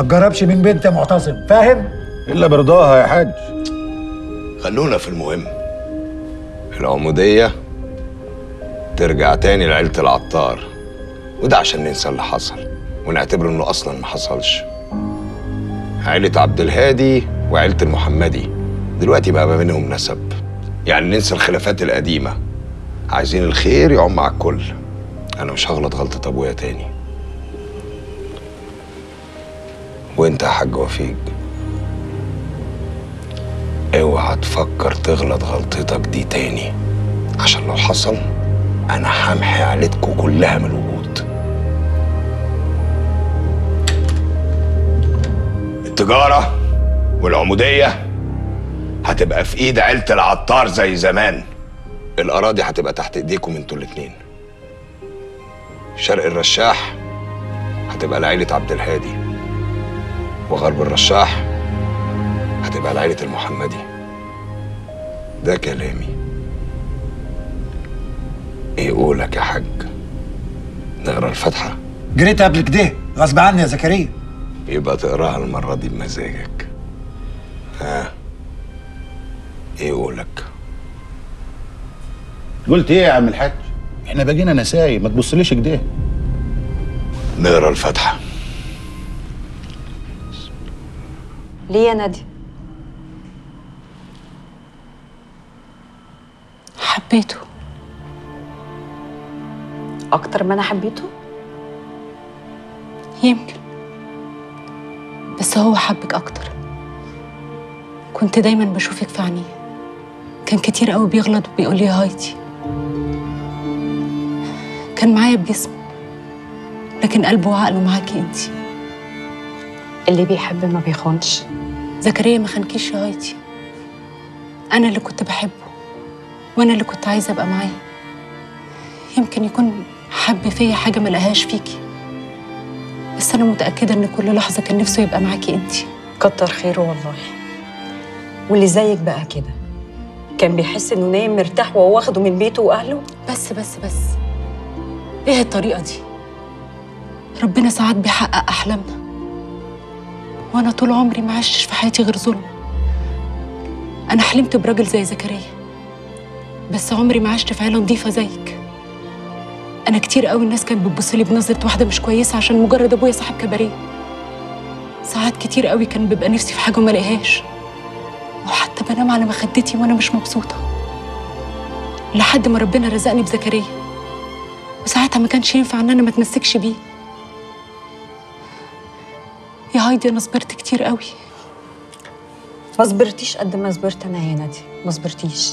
ما تجربش من بنت يا معتصم فاهم؟ إلا برضاها يا حاج. خلونا في المهم. العمودية ترجع تاني لعيلة العطار. وده عشان ننسى اللي حصل ونعتبر إنه أصلا ما حصلش. عيلة عبد الهادي وعيلة المحمدي دلوقتي بقى ما بينهم نسب. يعني ننسى الخلافات القديمة. عايزين الخير يعم على الكل. أنا مش هغلط غلطة أبويا تاني. وانت يا حاج وفيق. اوعى تفكر تغلط غلطتك دي تاني. عشان لو حصل أنا همحي عيلتكوا كلها من الوجود. التجارة والعمودية هتبقى في ايد عيلة العطار زي زمان. الأراضي هتبقى تحت ايديكم أنتوا الاتنين. شرق الرشاح هتبقى لعيلة عبد الهادي. وغرب الرشاح هتبقى لعيلة المحمدي. ده كلامي. إيه قولك يا حاج نقرأ الفاتحة. جريت قبل كده غصب عني يا زكريا. يبقى تقراها المرة دي بمزاجك. ها؟ إيه قولك قلت إيه يا عم الحاج؟ إحنا بقينا نساي ما تبصليش كده. نقرأ الفاتحة. ليه يا نادي حبيته. أكتر ما أنا حبيته؟ يمكن. بس هو حبك أكتر. كنت دايما بشوفك في عينيه. كان كتير قوي بيغلط وبيقول لي يا هايدي كان معايا بجسمه. لكن قلبه وعقله معاكي انتي. اللي بيحب ما بيخونش. زكريا ما خانكيش يا أنا اللي كنت بحبه وأنا اللي كنت عايزة أبقى معاه. يمكن يكون حب فيا حاجة ما لقاهاش فيكي. بس أنا متأكدة إن كل لحظة كان نفسه يبقى معاكي أنتي. كتر خيره والله. واللي زيك بقى كده كان بيحس إنه نايم مرتاح وهو واخده من بيته وأهله؟ بس بس بس. إيه الطريقة دي؟ ربنا ساعات بيحقق أحلامنا. وأنا طول عمري ما عشتش في حياتي غير ظلم. أنا حلمت براجل زي زكريا بس عمري ما عشت في عيلة نظيفة زيك. أنا كتير قوي الناس كانت بتبص لي بنظرة واحدة مش كويسة عشان مجرد أبويا صاحب كباريه. ساعات كتير قوي كان بيبقى نفسي في حاجة وما الاقيهاش وحتى بنام على مخدتي وأنا مش مبسوطة. لحد ما ربنا رزقني بزكريا. وساعتها ما كانش ينفع إن أنا ما اتمسكش بيه. يا هايدي أنا صبرت كتير قوي. ما صبرتيش قد ما صبرت أنا يا نادي. ما صبرتيش.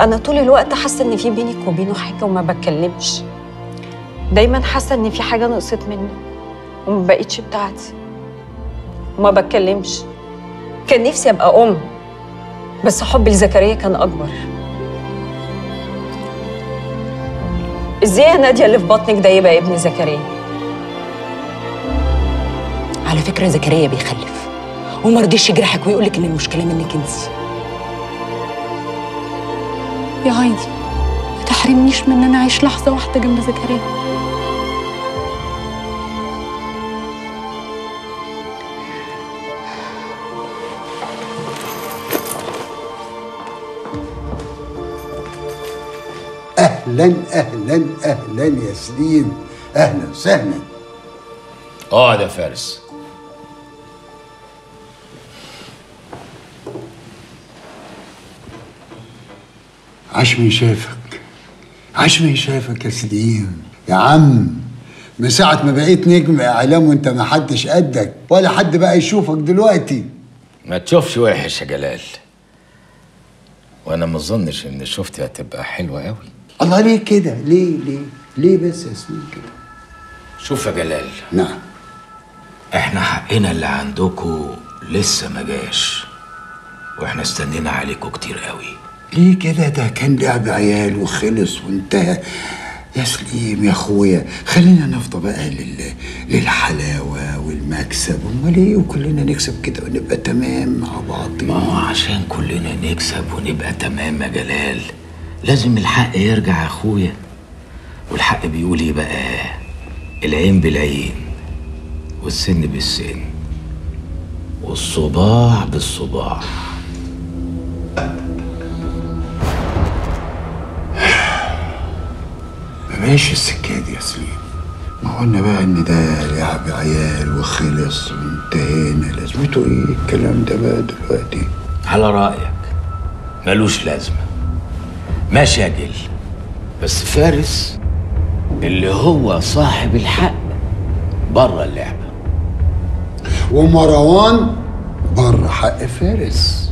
أنا طول الوقت حاسة إن في بينك وبينه حاجة وما بتكلمش دايما حاسة إن في حاجة نقصت منه وما بقتش بتاعتي. وما بتكلمش كان نفسي أبقى أم بس حبي لزكريا كان أكبر. إزاي يا نادية اللي في بطنك ده يبقى ابن زكريا؟ على فكرة زكريا بيخلف. وما رضيش يجرحك ويقول لك إن المشكلة منك انت يا هايدي ما تحرمنيش من إن أنا أعيش لحظة واحدة جنب زكريا. أهلا أهلا أهلا يا سليم. أهلا وسهلا. اقعد يا فارس. عاش من شافك. عاش من شافك يا سليم يا عم. من ساعة ما بقيت نجم إعلام وأنت ما حدش قدك ولا حد بقى يشوفك دلوقتي. ما تشوفش وحش يا جلال. وأنا ما أظنش إن شفتي هتبقى حلوة قوي الله ليه كده؟ ليه ليه ليه بس يا سليم كده؟ شوف يا جلال. نعم. إحنا حقنا اللي عندكم لسه ما جاش. وإحنا استنينا عليكم كتير قوي ليه كده؟ ده كان لعب عيال وخلص وانتهى. يا سليم يا أخويا خلينا نفضى بقى لل... للحلاوة والمكسب. أمال إيه؟ وكلنا نكسب كده ونبقى تمام مع بعض. ما هو عشان كلنا نكسب ونبقى تمام يا جلال لازم الحق يرجع يا أخويا. والحق بيقول إيه بقى؟ العين بالعين والسن بالسن والصباع بالصباع. ماشي السكة دي يا سليم؟ ما قلنا بقى إن ده لعب عيال وخلص وانتهينا. لازمته إيه الكلام ده بقى دلوقتي؟ على رأيك ملوش لازمة. ماشي يا جل بس فارس اللي هو صاحب الحق بره اللعبة. ومروان بره حق فارس.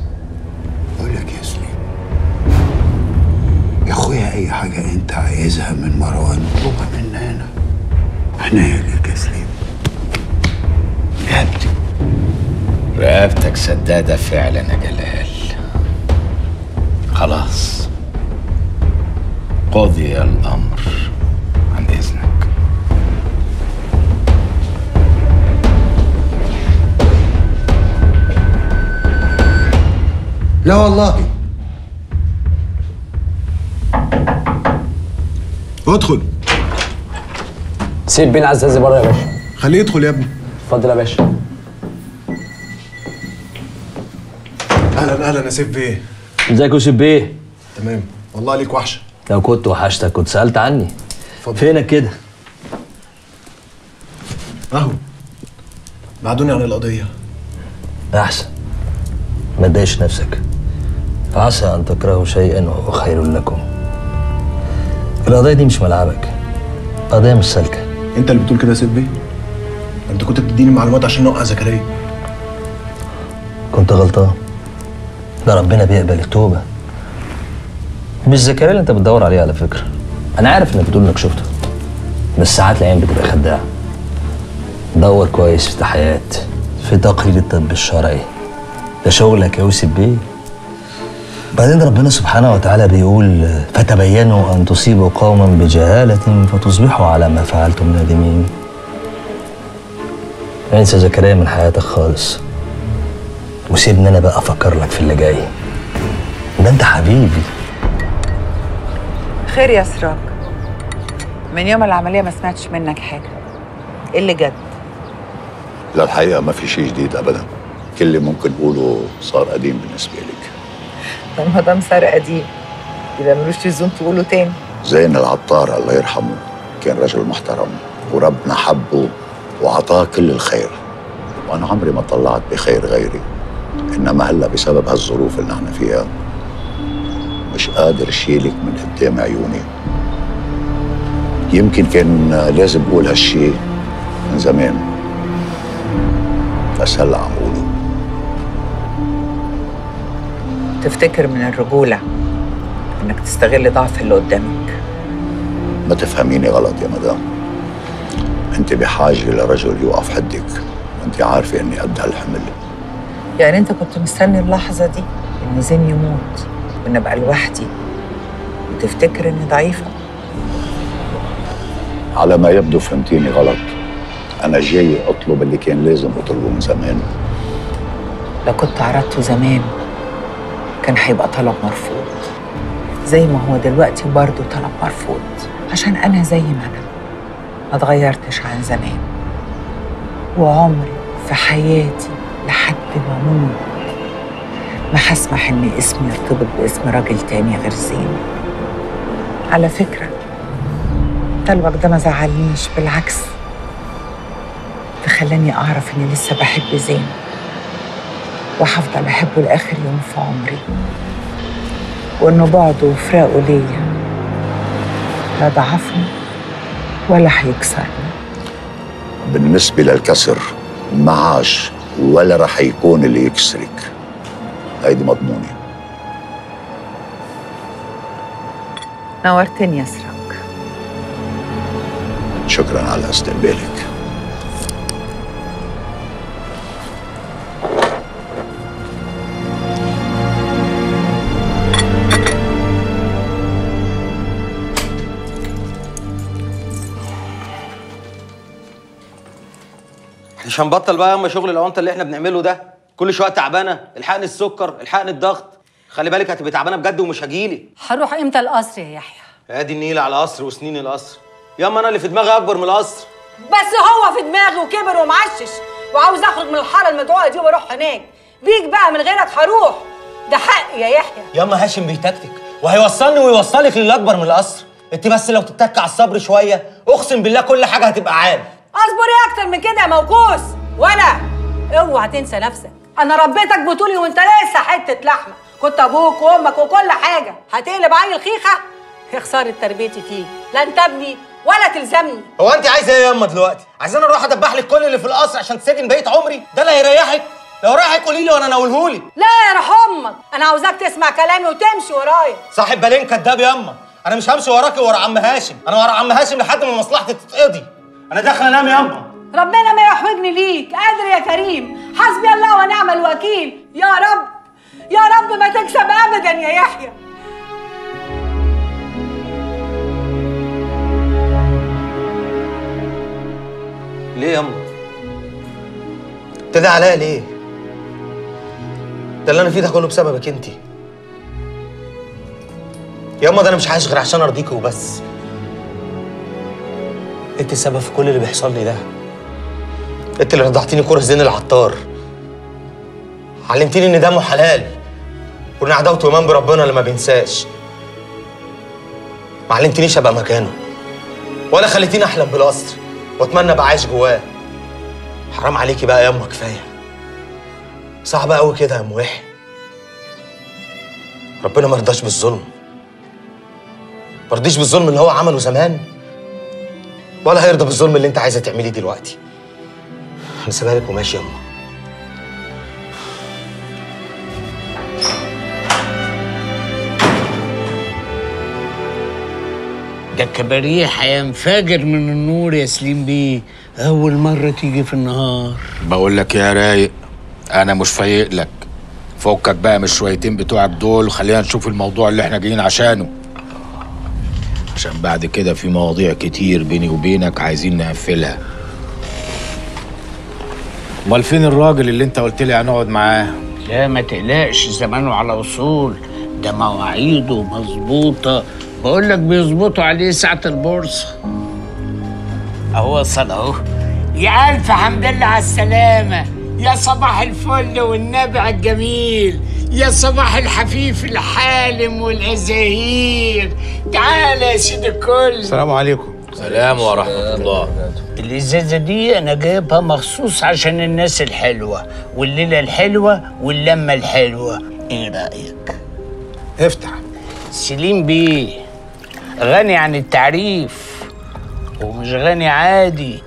يا أخويا أي حاجة أنت عايزها من مروان؟ اطلبها منا انا إحنا ليك يا سليم رقبتي رقبتك. سدادة فعلا يا جلال. خلاص. قضي الأمر عن إذنك. لا والله. ادخل. سيب بين عزازي بره يا باشا. خليه يدخل يا ابني. اتفضل يا باشا. أهلا أهلا يا سيف بيه. ازيك يا يوسف بيه؟ تمام. والله ليك وحشة. لو كنت وحشتك كنت سألت عني. اتفضل. فينك كده؟ أهو. بعدوني عن القضية. أحسن. ما تضايقش نفسك. عسى أن تكرهوا شيئا وهو خير لكم. القضية دي مش ملعبك. قضيه مش سالكة. انت اللي بتقول كده يا سيف بيه؟ انت كنت بتديني معلومات عشان نوقع زكريا. كنت غلطان. ده ربنا بيقبل التوبة. مش زكريا اللي انت بتدور عليه على فكرة. أنا عارف إنك بتقول إنك شفته. بس ساعات العين بتبقى خداعة. دور كويس في تحيات في تقرير الطب الشرعي. ده شغلك يا يوسف بيه. بعدين ربنا سبحانه وتعالى بيقول فتبينوا أن تصيبوا قوما بجهالة فتصبحوا على ما فعلتم نادمين. انسى زكريا من حياتك خالص. وسيبني أنا بقى أفكر لك في اللي جاي. ده أنت حبيبي. خير يا سراج. من يوم العملية ما سمعتش منك حاجة. إيه اللي جد؟ لا الحقيقة ما في شيء جديد أبدا. كل اللي ممكن أقوله صار قديم بالنسبة لك. طب ما دام سارق قديم يبقى ملوش لزوم تقوله تاني. زين العطار الله يرحمه كان رجل محترم وربنا حبه وعطاه كل الخير. وأنا عمري ما طلعت بخير غيري إنما هلأ بسبب هالظروف اللي نحن فيها. مش قادر شيلك من قدام عيوني. يمكن كان لازم أقول هالشي من زمان بس هلأ عم أقوله. تفتكر من الرجولة إنك تستغل ضعف اللي قدامك؟ ما تفهميني غلط يا مدام. أنت بحاجة لرجل يوقف حدك وأنت عارفة إني قد هالحمل. يعني أنت كنت مستني اللحظة دي إن زين يموت وإن أبقى لوحدي وتفتكر إني ضعيفة؟ على ما يبدو فهمتيني غلط. أنا جاي أطلب اللي كان لازم أطلبه من زمان. لو كنت عرضته زمان كان هيبقى طلب مرفوض. زي ما هو دلوقتي برضه طلب مرفوض. عشان أنا زي ما أنا. ما اتغيرتش عن زمان. وعمري في حياتي لحد ما أموت ما هسمح إن اسمي يرتبط باسم راجل تاني غير زين على فكرة طلبك ده ما زعلنيش بالعكس. ده خلاني أعرف إني لسه بحب زين وهفضل أحبه لآخر يوم في عمري. وإنه بعده وفراقه ليا. لا ضعفني ولا هيكسرني بالنسبة للكسر معاش ولا رح يكون اللي يكسرك. هيدي مضمونة. نورتني يا سراج شكرا على استقبالك. مش هنبطل بقى يا اما شغل العونطه اللي إحنا بنعمله ده. كل شوية تعبانة الحقني السكر الحقني الضغط. خلي بالك هتبقي تعبانة بجد ومش هجيلي. هروح إمتى القصر يا يحيى؟ ادي النيل على قصر وسنين القصر. ياما أنا اللي في دماغي اكبر من القصر. بس هو في دماغي وكبر ومعشش وعاوز اخرج من الحارة المدعوة دي وأروح هناك. بيك بقى من غيرك هروح. ده حقي يا يحيى. ياما هاشم بيتكتك وهيوصلني ويوصلك للاكبر من القصر. انت بس لو تتك على الصبر شوية أقسم بالله كل حاجة هتبقى عال اصبر إيه أكتر من كده يا موكوس. ولا اوعى تنسى نفسك. أنا ربيتك بطولي وانت لسه حتة لحمة. كنت أبوك وامك وكل حاجة. هتقلب عيل خيخه يا خساره تربيتي فيك لا انت ابني ولا تلزمني. هو انت عايزه إيه ياما دلوقتي؟ عايزاني أروح ادبح لك كل اللي في القصر عشان تسجن بقية عمري؟ ده اللي هيريحك لو رايحك قولي لي وأنا اناولهولي لا يا أمك أنا عاوزاك تسمع كلامي وتمشي ورايا. صاحب بالين كداب ياما. أنا مش همشي وراكي ورا عم هاشم. أنا ورا عم هاشم لحد ما مصلحتي تتقضي. أنا داخل أنام ياما ربنا ما يحوجني ليك. قادر يا كريم. حسبي الله ونعم الوكيل. يا رب. يا رب ما تكسب ابدا يا يحيى. ليه ياما ابتدى عليا ليه؟ ده اللي أنا فيه ده كله بسببك انت ياما ده أنا مش عايش غير عشان ارضيكي وبس. انت السبب في كل اللي بيحصل لي ده. انت اللي رضعتيني كوره زين العطار. علمتيني إن دمه حلال. وإن عداوته إيمان بربنا اللي ما بينساش. ما علمتنيش أبقى مكانه. ولا خليتيني أحلم بالقصر. وأتمنى أبقى عايش جواه. حرام عليكي بقى يا اما كفاية. صعب قوي كده يا أم وحي. ربنا ما رضاش بالظلم. ما رضيش بالظلم اللي هو عمله زمان. ولا هيرضى بالظلم اللي انت عايزة تعمليه دلوقتي. أنا سيبها لك وماشي يا اما ده الكباريه هينفجر من النور يا سليم بيه. أول مرة تيجي في النهار. بقول لك يا رايق أنا مش فايق لك. فكك بقى من الشويتين بتوعك دول وخلينا نشوف الموضوع اللي إحنا جايين عشانه. عشان بعد كده في مواضيع كتير بيني وبينك عايزين نقفلها. امال فين الراجل اللي انت قلت لي هنقعد معاه؟ لا ما تقلقش زمانه على وصول ده مواعيده مظبوطة. بقول لك بيظبطوا عليه ساعة البورصة. أهو وصل أهو. يا ألف حمد لله على السلامة. يا صباح الفل والنبع الجميل. يا صباح الحفيف الحالم والأزاهير تعال يا سيد الكل. السلام عليكم. سلام ورحمة الله. الإزازة دي أنا جايبها مخصوص عشان الناس الحلوة والليلة الحلوة واللمة الحلوة. إيه رأيك؟ افتح. سليم بيه. غني عن التعريف. ومش غني عادي.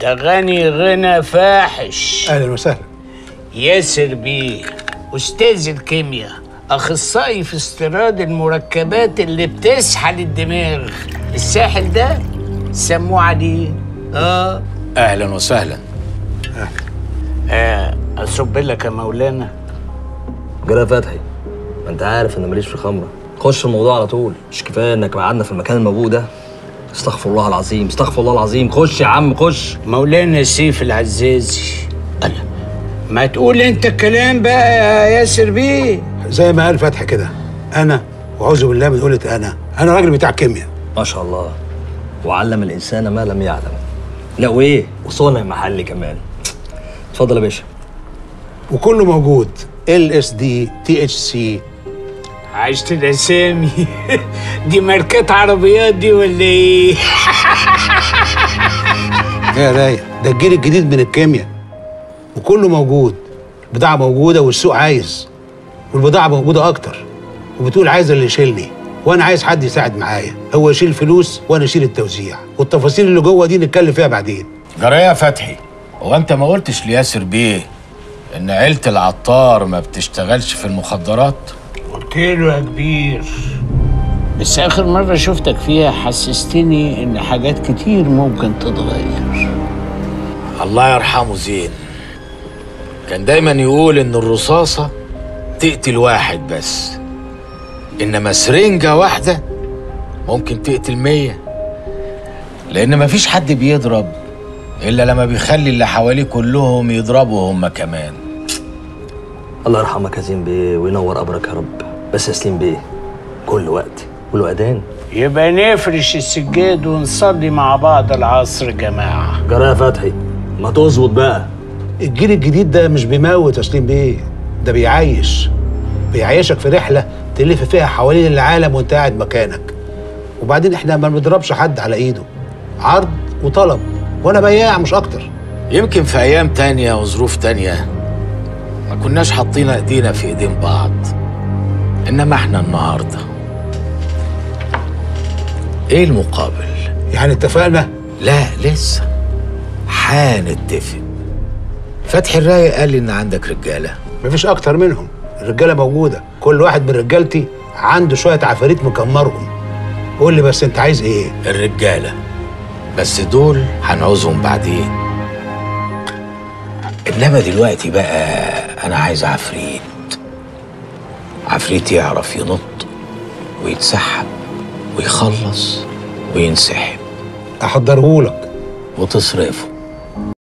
ده غني غنى فاحش. أهلا وسهلا. ياسر بيه. أستاذ الكيمياء أخصائي في استيراد المركبات اللي بتسحل الدماغ. الساحل ده سموه عليه آه. أهلا وسهلا. آه أصب لك يا مولانا. جرى فتحي. ما أنت عارف إن ماليش في الخمره خش الموضوع على طول. مش كفاية إنك قعدنا في المكان الموجود ده. استغفر الله العظيم استغفر الله العظيم. خش يا عم خش. مولانا سيف العزازي. ما تقول انت الكلام بقى يا ياسر بيه. زي ما قال فتحي كده أنا وأعوذ بالله من قولة أنا أنا راجل بتاع كيمياء. ما شاء الله. وعلم الإنسان ما لم يعلم. لا وايه وصنع محلي كمان. اتفضل يا باشا. وكله موجود. ال اس دي تي اتش سي عشت الاسامي دي ماركات عربيات دي ولا إيه؟ يا رايق ده الجيل الجديد من الكيمياء. وكله موجود. البضاعة موجودة والسوق عايز والبضاعة موجودة أكتر. وبتقول عايز اللي يشيلني وأنا عايز حد يساعد معايا. هو يشيل فلوس وأنا أشيل التوزيع. والتفاصيل اللي جوه دي نتكلم فيها بعدين. جرى يا فتحي هو أنت ما قلتش لياسر بيه إن عيلة العطار ما بتشتغلش في المخدرات؟ قلت له يا كبير. بس آخر مرة شفتك فيها حسستني إن حاجات كتير ممكن تتغير. الله يرحمه زين. كان دايما يقول إن الرصاصة تقتل واحد بس إنما سرنجة واحدة ممكن تقتل مية. لأن مفيش حد بيضرب إلا لما بيخلي اللي حواليه كلهم يضربوا هم كمان. الله يرحمك يا زين بيه وينور قبرك يا رب. بس يا سليم بيه كل وقت وله اذان يبقى نفرش السجاد ونصلي مع بعض العصر جماعة. جرى يا فتحي ما تظبط بقى. الجيل الجديد ده مش بيموت يا سليم بيه ده بيعيش. بيعيشك في رحلة تلف فيها حوالين العالم وانت قاعد مكانك. وبعدين إحنا ما بنضربش حد على إيده. عرض وطلب وأنا بياع مش أكتر. يمكن في أيام تانية وظروف تانية ما كناش حاطين إيدينا في إيدين بعض. إنما إحنا النهارده إيه المقابل؟ يعني اتفقنا؟ لا لسه. هنتفق فتحي الرايق قال لي إن عندك رجالة. مفيش أكتر منهم. الرجالة موجودة. كل واحد من رجالتي عنده شوية عفاريت مكمرهم. قول لي بس أنت عايز إيه؟ الرجالة. بس دول هنعوزهم بعدين. إنما دلوقتي بقى أنا عايز عفريت. عفريت يعرف ينط ويتسحب ويخلص وينسحب. أحضرهولك. وتصرفه.